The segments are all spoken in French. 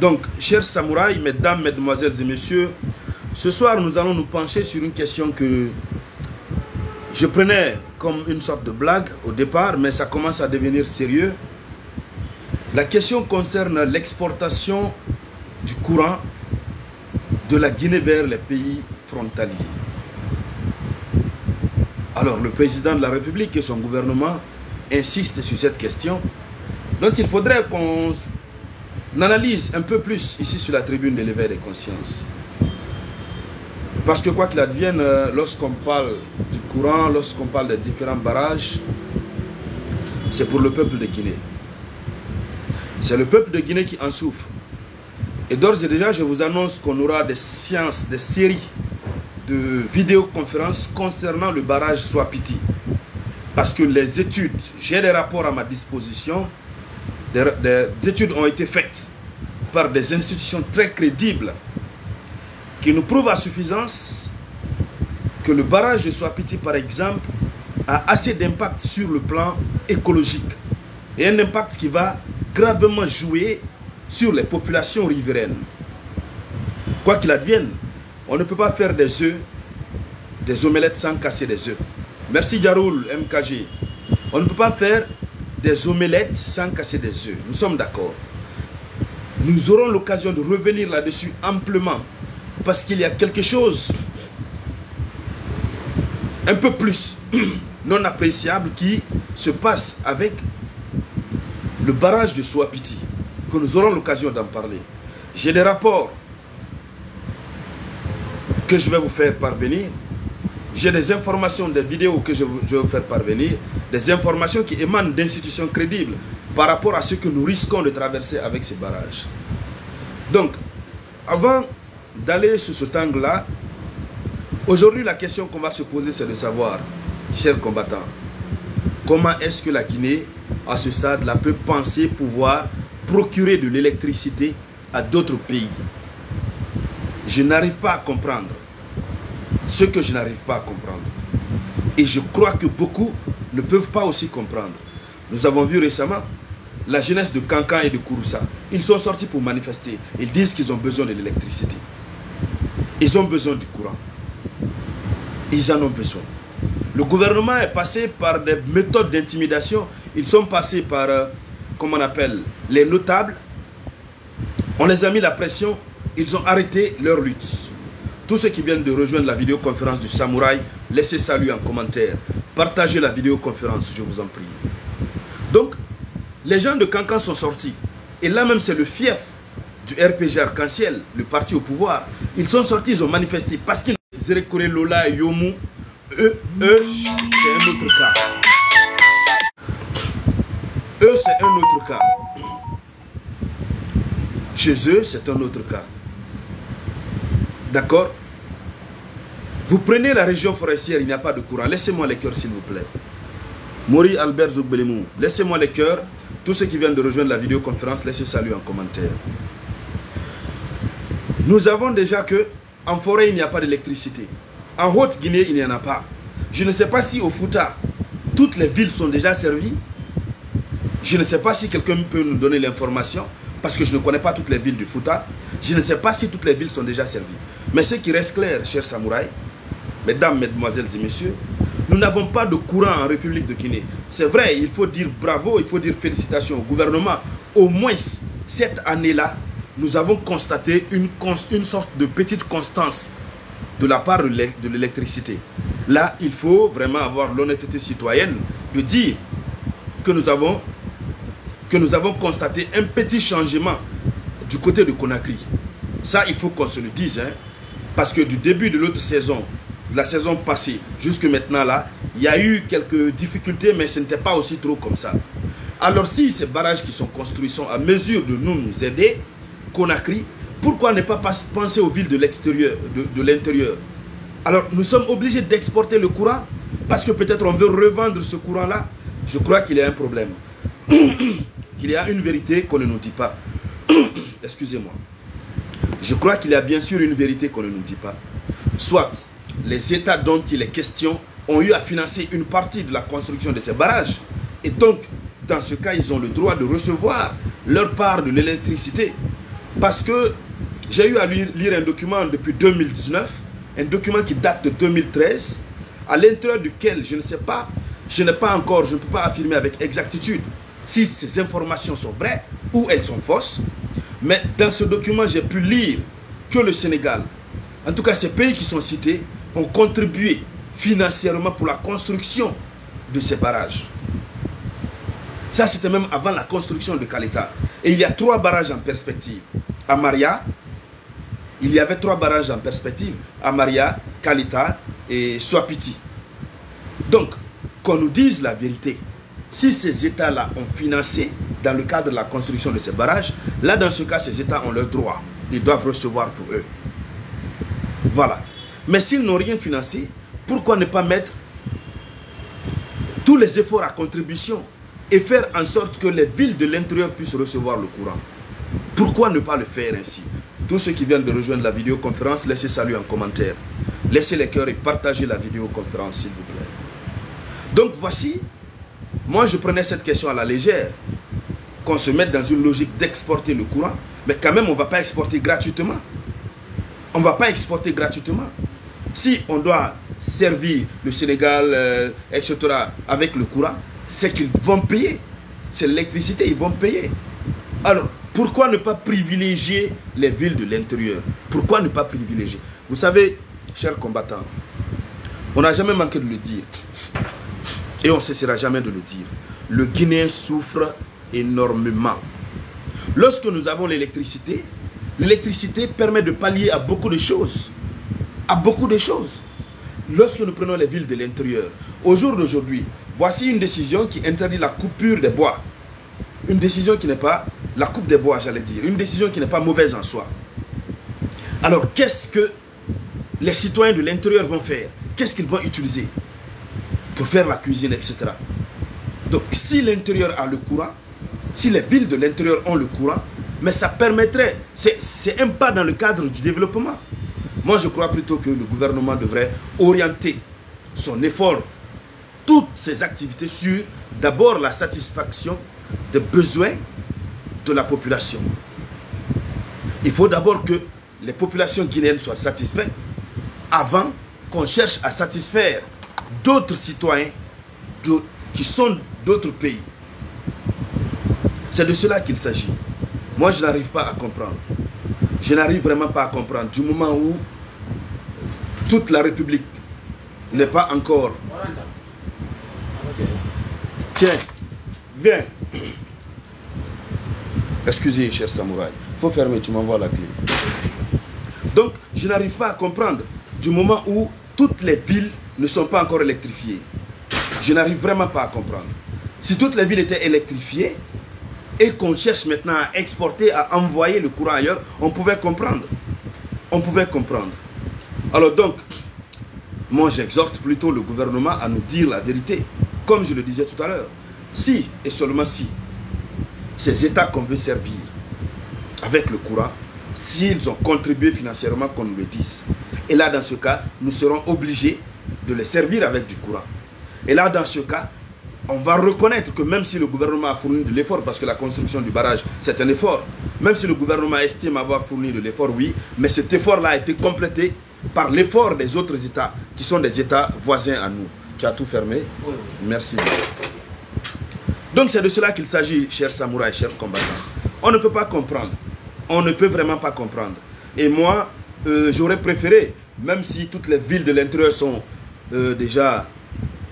Donc, chers samouraïs, mesdames, mesdemoiselles et messieurs, ce soir, nous allons nous pencher sur une question que je prenais comme une sorte de blague au départ, mais ça commence à devenir sérieux. La question concerne l'exportation du courant de la Guinée vers les pays frontaliers. Alors, le président de la République et son gouvernement insistent sur cette question, dont il faudrait qu'on analyse un peu plus ici sur la tribune de l'éveil des consciences. Parce que quoi qu'il advienne, euh, lorsqu'on parle du courant, lorsqu'on parle des différents barrages, c'est pour le peuple de Guinée. C'est le peuple de Guinée qui en souffre. Et d'ores et déjà, je vous annonce qu'on aura des sciences, des séries de vidéoconférences concernant le barrage Swapiti. Parce que les études, j'ai des rapports à ma disposition, des études ont été faites par des institutions très crédibles qui nous prouvent à suffisance que le barrage de Swapiti, par exemple, a assez d'impact sur le plan écologique. Et un impact qui va gravement jouer sur les populations riveraines. Quoi qu'il advienne, on ne peut pas faire des œufs, des omelettes sans casser des œufs. Merci Jaroul, MKG. On ne peut pas faire des omelettes sans casser des œufs. Nous sommes d'accord. Nous aurons l'occasion de revenir là-dessus amplement. Parce qu'il y a quelque chose un peu plus non appréciable qui se passe avec le barrage de Swapiti que nous aurons l'occasion d'en parler. J'ai des rapports que je vais vous faire parvenir. J'ai des informations, des vidéos que je vais vous faire parvenir. Des informations qui émanent d'institutions crédibles par rapport à ce que nous risquons de traverser avec ces barrages. Donc, avant d'aller sur ce angle-là, aujourd'hui la question qu'on va se poser c'est de savoir, chers combattants, comment est-ce que la Guinée, à ce stade-là, peut penser pouvoir procurer de l'électricité à d'autres pays? Je n'arrive pas à comprendre ce que je n'arrive pas à comprendre. Et je crois que beaucoup ne peuvent pas aussi comprendre. Nous avons vu récemment la jeunesse de Cancan et de Kouroussa. Ils sont sortis pour manifester. Ils disent qu'ils ont besoin de l'électricité. Ils ont besoin du courant. Ils en ont besoin. Le gouvernement est passé par des méthodes d'intimidation. Ils sont passés par... Euh, comme on appelle, les notables, on les a mis la pression, ils ont arrêté leur lutte. Tous ceux qui viennent de rejoindre la vidéoconférence du Samouraï, laissez salut en commentaire. Partagez la vidéoconférence, je vous en prie. Les gens de Cancan sont sortis. Et là même, c'est le fief du RPG Arc-en-Ciel, le parti au pouvoir. Ils sont sortis, ils ont manifesté parce qu'ils... Lola et Yomu, eux, eux c'est un autre cas. Eux, c'est un autre cas. Chez eux, c'est un autre cas. D'accord? Vous prenez la région forestière, il n'y a pas de courant. Laissez-moi les cœurs, s'il vous plaît. Mori Albert Zoukbelimou, laissez-moi les cœurs. Tous ceux qui viennent de rejoindre la vidéoconférence, laissez salut en commentaire. Nous avons déjà que en forêt, il n'y a pas d'électricité. En Haute-Guinée, il n'y en a pas. Je ne sais pas si au Fouta, toutes les villes sont déjà servies. Je ne sais pas si quelqu'un peut nous donner l'information, parce que je ne connais pas toutes les villes du Fouta. Je ne sais pas si toutes les villes sont déjà servies. Mais ce qui reste clair, chers samouraïs, mesdames, mesdemoiselles et messieurs, nous n'avons pas de courant en République de Guinée. C'est vrai, il faut dire bravo, il faut dire félicitations au gouvernement. Au moins, cette année-là, nous avons constaté une, sorte de petite constance de la part de l'électricité. Là, il faut vraiment avoir l'honnêteté citoyenne de dire que nous avons que nous avons constaté un petit changement du côté de Conakry. Ça, il faut qu'on se le dise. Hein, parce que du début de l'autre saison, la saison passée, jusque maintenant là, il y a eu quelques difficultés, mais ce n'était pas aussi trop comme ça. Alors si ces barrages qui sont construits sont à mesure de nous nous aider, Conakry, pourquoi ne pas penser aux villes de l'extérieur, de l'intérieur? Alors nous sommes obligés d'exporter le courant parce que peut-être on veut revendre ce courant-là. Je crois qu'il y a un problème. qu'il y a une vérité qu'on ne nous dit pas. Excusez-moi. Je crois qu'il y a bien sûr une vérité qu'on ne nous dit pas. Soit les États dont il est question ont eu à financer une partie de la construction de ces barrages. Et donc, dans ce cas, ils ont le droit de recevoir leur part de l'électricité. Parce que j'ai eu à lire, un document depuis 2019, un document qui date de 2013, à l'intérieur duquel je ne sais pas, je n'ai pas encore, je ne peux pas affirmer avec exactitude si ces informations sont vraies ou elles sont fausses. Mais dans ce document, j'ai pu lire que le Sénégal, en tout cas ces pays qui sont cités, ont contribué financièrement pour la construction de ces barrages. Ça, c'était même avant la construction de Kalita. Et il y a trois barrages en perspective. À Maria, il y avait trois barrages en perspective. À Maria, Kalita et Swapiti. Donc, qu'on nous dise la vérité. Si ces États-là ont financé dans le cadre de la construction de ces barrages, là, dans ce cas, ces États ont leur droit. Ils doivent recevoir pour eux. Voilà. Mais s'ils n'ont rien financé, pourquoi ne pas mettre tous les efforts à contribution et faire en sorte que les villes de l'intérieur puissent recevoir le courant? Pourquoi ne pas le faire ainsi? Tous ceux qui viennent de rejoindre la vidéoconférence, laissez salut en commentaire. Laissez les cœurs et partagez la vidéoconférence, s'il vous plaît. Donc voici, moi je prenais cette question à la légère, qu'on se mette dans une logique d'exporter le courant, mais quand même on ne va pas exporter gratuitement. On ne va pas exporter gratuitement. Si on doit servir le Sénégal, euh, etc., avec le courant, c'est qu'ils vont payer. C'est l'électricité, ils vont payer. Alors, pourquoi ne pas privilégier les villes de l'intérieur? Pourquoi ne pas privilégier? Vous savez, chers combattants, on n'a jamais manqué de le dire. Et on ne cessera jamais de le dire. Le Guinéen souffre énormément. Lorsque nous avons l'électricité, l'électricité permet de pallier à beaucoup de choses. À beaucoup de choses. Lorsque nous prenons les villes de l'intérieur, au jour d'aujourd'hui, voici une décision qui interdit la coupure des bois. Une décision qui n'est pas la coupe des bois, j'allais dire. Une décision qui n'est pas mauvaise en soi. Alors, qu'est-ce que les citoyens de l'intérieur vont faire? Qu'est-ce qu'ils vont utiliser pour faire la cuisine, etc. Donc, si l'intérieur a le courant, si les villes de l'intérieur ont le courant, mais ça permettrait, c'est un pas dans le cadre du développement. Moi, je crois plutôt que le gouvernement devrait orienter son effort, toutes ses activités sur d'abord la satisfaction des besoins de la population. Il faut d'abord que les populations guinéennes soient satisfaites avant qu'on cherche à satisfaire d'autres citoyens qui sont d'autres pays. C'est de cela qu'il s'agit. Moi, je n'arrive pas à comprendre. Je n'arrive vraiment pas à comprendre. Du moment où toute la République n'est pas encore... Tiens, viens. Excusez, cher samouraï. Faut fermer, tu m'envoies la clé. Donc, je n'arrive pas à comprendre. Du moment où toutes les villes ne sont pas encore électrifiées. Je n'arrive vraiment pas à comprendre. Si toutes les villes étaient électrifiées, et qu'on cherche maintenant à exporter, à envoyer le courant ailleurs, on pouvait comprendre. On pouvait comprendre. Alors donc, moi j'exhorte plutôt le gouvernement à nous dire la vérité. Comme je le disais tout à l'heure, si et seulement si ces États qu'on veut servir avec le courant, s'ils ont contribué financièrement, qu'on nous le dise. Et là, dans ce cas, nous serons obligés de les servir avec du courant. Et là, dans ce cas, on va reconnaître que même si le gouvernement a fourni de l'effort, parce que la construction du barrage, c'est un effort, même si le gouvernement estime avoir fourni de l'effort, oui, mais cet effort-là a été complété par l'effort des autres États, qui sont des États voisins à nous. Tu as tout fermé oui. Merci. Donc c'est de cela qu'il s'agit, chers samouraïs, chers combattants. On ne peut pas comprendre. On ne peut vraiment pas comprendre. Et moi, euh, j'aurais préféré, même si toutes les villes de l'intérieur sont euh, déjà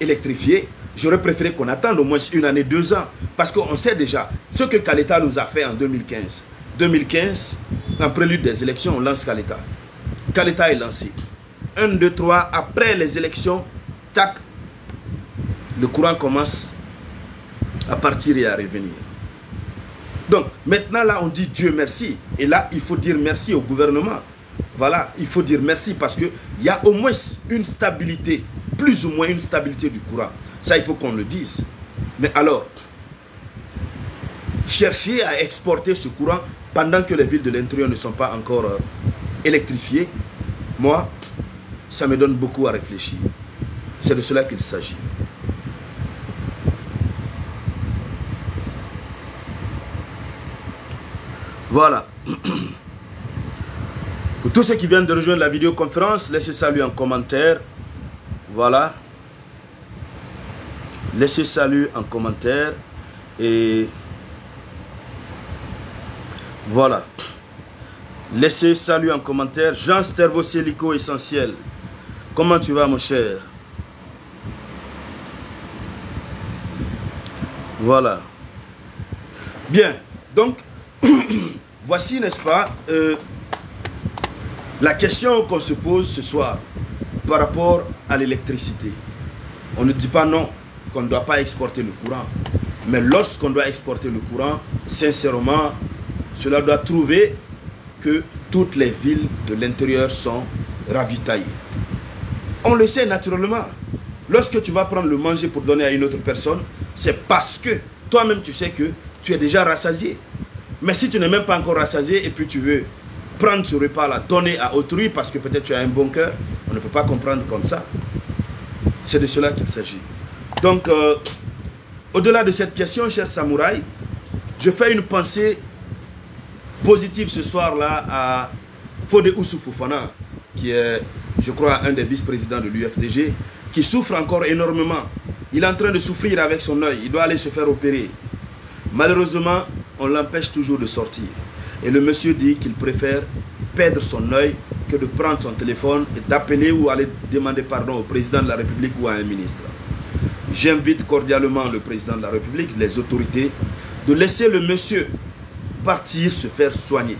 électrifiées, j'aurais préféré qu'on attende au moins une année, deux ans. Parce qu'on sait déjà ce que Kaleta nous a fait en 2015. 2015, en prélude des élections, on lance Kaleta. Kaleta est lancé. Un, deux, trois, après les élections, tac, le courant commence à partir et à revenir. Donc, maintenant, là, on dit Dieu merci. Et là, il faut dire merci au gouvernement. Voilà, il faut dire merci parce qu'il y a au moins une stabilité, plus ou moins une stabilité du courant. Ça, il faut qu'on le dise. Mais alors, chercher à exporter ce courant pendant que les villes de l'intérieur ne sont pas encore électrifiées, moi, ça me donne beaucoup à réfléchir. C'est de cela qu'il s'agit. Voilà. Pour tous ceux qui viennent de rejoindre la vidéoconférence, laissez salut en commentaire. Voilà. Laissez salut en commentaire. Et voilà. Laissez salut en commentaire. Jean Stervoselico Essentiel. Comment tu vas, mon cher? Voilà. Bien. Donc, voici, n'est-ce pas, euh, la question qu'on se pose ce soir par rapport à l'électricité. On ne dit pas non, qu'on ne doit pas exporter le courant. Mais lorsqu'on doit exporter le courant, sincèrement, cela doit trouver que toutes les villes de l'intérieur sont ravitaillées. On le sait naturellement. Lorsque tu vas prendre le manger pour donner à une autre personne, c'est parce que toi-même tu sais que tu es déjà rassasié. Mais si tu n'es même pas encore rassasié et puis tu veux prendre ce repas-là, donner à autrui parce que peut-être tu as un bon cœur, on ne peut pas comprendre comme ça. C'est de cela qu'il s'agit. Donc, euh, au-delà de cette question, cher samouraï, je fais une pensée positive ce soir-là à Fode Fofana, qui est, je crois, un des vice-présidents de l'UFDG, qui souffre encore énormément. Il est en train de souffrir avec son œil. Il doit aller se faire opérer. Malheureusement, on l'empêche toujours de sortir. Et le monsieur dit qu'il préfère perdre son œil que de prendre son téléphone et d'appeler ou aller demander pardon au président de la République ou à un ministre. J'invite cordialement le président de la République, les autorités, de laisser le monsieur partir se faire soigner.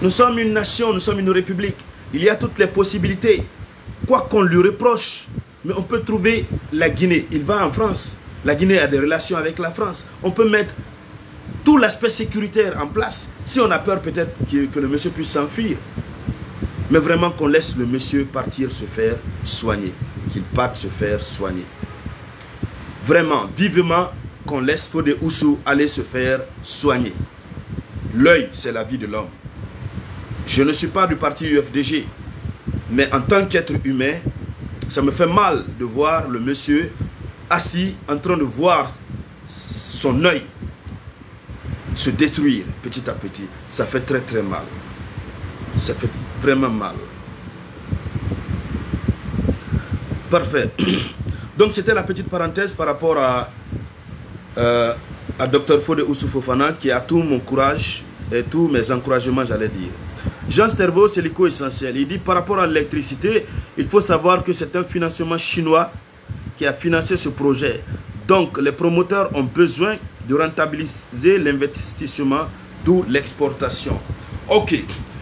Nous sommes une nation, nous sommes une république. Il y a toutes les possibilités. Quoi qu'on lui reproche, mais on peut trouver la Guinée. Il va en France. La Guinée a des relations avec la France. On peut mettre tout l'aspect sécuritaire en place. Si on a peur peut-être que, le monsieur puisse s'enfuir. Mais vraiment qu'on laisse le monsieur partir se faire soigner. Qu'il parte se faire soigner. Vraiment, vivement, qu'on laisse Fodé Oussou aller se faire soigner. L'œil, c'est la vie de l'homme. Je ne suis pas du parti UFDG. Mais en tant qu'être humain, ça me fait mal de voir le monsieur assis en train de voir son œil se détruire petit à petit. Ça fait très très mal. Ça fait vraiment mal. Parfait. Donc c'était la petite parenthèse par rapport à, euh, à Dr Fode Ousoufofana qui a tout mon courage et tous mes encouragements, j'allais dire. Jean Stervo, c'est l'écho essentiel. Il dit par rapport à l'électricité, il faut savoir que c'est un financement chinois qui a financé ce projet. Donc, les promoteurs ont besoin de rentabiliser l'investissement, d'où l'exportation. Ok,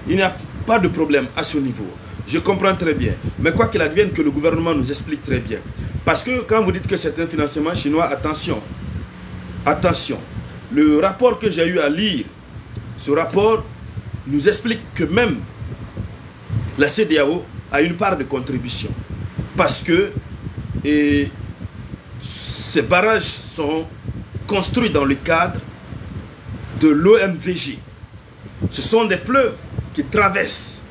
il n'y a pas de problème à ce niveau. Je comprends très bien. Mais quoi qu'il advienne, que le gouvernement nous explique très bien. Parce que quand vous dites que c'est un financement chinois, attention. Attention. Le rapport que j'ai eu à lire, ce rapport nous explique que même la CDAO a une part de contribution. Parce que ces barrages sont construits dans le cadre de l'OMVG. Ce sont des fleuves qui traversent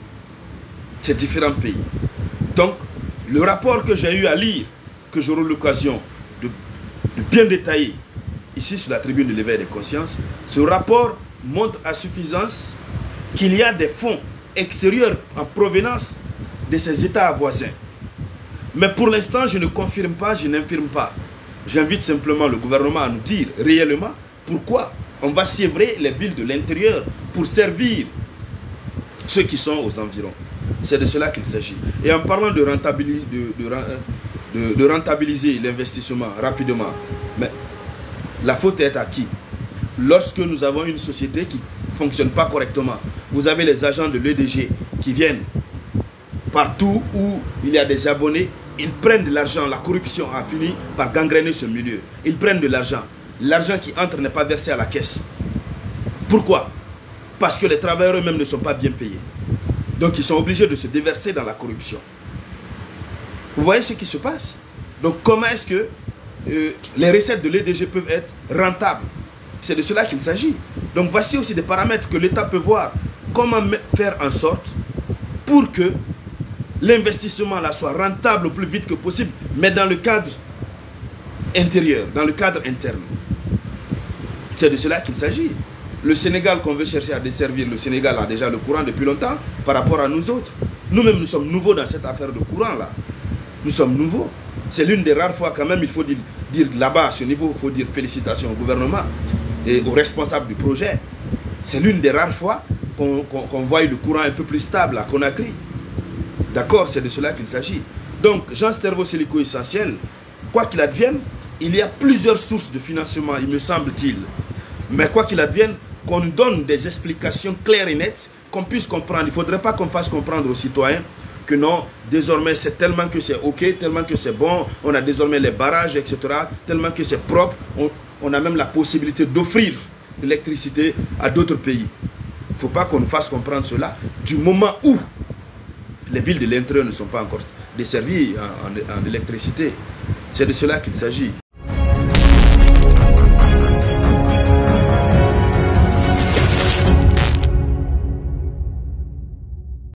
ces différents pays. Donc, le rapport que j'ai eu à lire, que j'aurai l'occasion de, bien détailler ici sur la tribune de l'éveil des consciences, ce rapport montre à suffisance qu'il y a des fonds extérieurs en provenance de ces États voisins. Mais pour l'instant, je ne confirme pas, je n'infirme pas. J'invite simplement le gouvernement à nous dire réellement pourquoi on va sévrer les villes de l'intérieur pour servir ceux qui sont aux environs. C'est de cela qu'il s'agit. Et en parlant de rentabiliser, de, rentabiliser l'investissement rapidement, la faute est à qui? Lorsque nous avons une société qui ne fonctionne pas correctement, vous avez les agents de l'EDG qui viennent partout où il y a des abonnés ils prennent de l'argent, la corruption a fini par gangréner ce milieu. Ils prennent de l'argent. L'argent qui entre n'est pas versé à la caisse. Pourquoi? Parce que les travailleurs eux-mêmes ne sont pas bien payés. Donc ils sont obligés de se déverser dans la corruption. Vous voyez ce qui se passe? Donc comment est-ce que euh, les recettes de l'EDG peuvent être rentables C'est de cela qu'il s'agit. Donc voici aussi des paramètres que l'État peut voir. Comment faire en sorte pour que l'investissement là soit rentable le plus vite que possible, mais dans le cadre intérieur, dans le cadre interne. C'est de cela qu'il s'agit. Le Sénégal qu'on veut chercher à desservir, le Sénégal a déjà le courant depuis longtemps par rapport à nous autres. Nous-mêmes, nous sommes nouveaux dans cette affaire de courant-là. Nous sommes nouveaux. C'est l'une des rares fois quand même, il faut dire, dire là-bas, à ce niveau, il faut dire félicitations au gouvernement et aux responsables du projet. C'est l'une des rares fois qu'on voit le courant un peu plus stable à Conakry. D'accord, c'est de cela qu'il s'agit. Donc, Jean Stervo, c'est essentiel. Quoi qu'il advienne, il y a plusieurs sources de financement, il me semble-t-il. Mais quoi qu'il advienne, qu'on donne des explications claires et nettes, qu'on puisse comprendre. Il ne faudrait pas qu'on fasse comprendre aux citoyens que non, désormais c'est tellement que c'est ok, tellement que c'est bon, on a désormais les barrages, etc., tellement que c'est propre, on, a même la possibilité d'offrir l'électricité à d'autres pays. Il ne faut pas qu'on nous fasse comprendre cela du moment où les villes de l'intérieur ne sont pas encore desservies en, en électricité. C'est de cela qu'il s'agit.